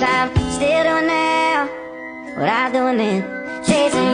guess I'm still doing now What I'm doing. Then Chasing